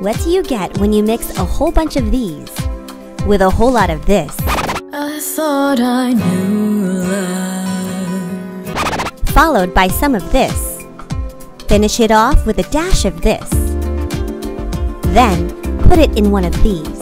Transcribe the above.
What do you get when you mix a whole bunch of these with a whole lot of this? I thought I knew love. Followed by some of this. Finish it off with a dash of this. Then, put it in one of these.